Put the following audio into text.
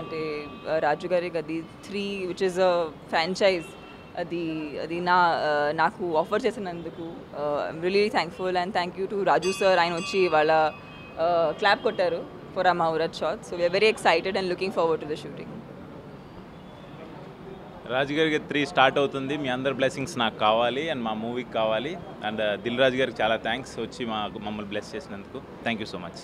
అంటే రాజు గారి అది three which is a franchise అది అది నా నాకు ఆఫర్ చేసినందుకు I'm really thankful and thank you to Raju sir ఆయన వచ్చి వాళ్ళ క్లాప్ కొట్టారు for a muhurat shot so we are very excited and looking forward to the shooting రాజుగారికి త్రీ స్టార్ట్ అవుతుంది. మీ అందరి బ్లెస్సింగ్స్ నాకు కావాలి అండ్ మా మూవీకి కావాలి. అండ్ దిల్ రాజు గారికి చాలా థ్యాంక్స్ వచ్చి మా మమ్మల్ని బ్లెస్ చేసినందుకు. Thank you so much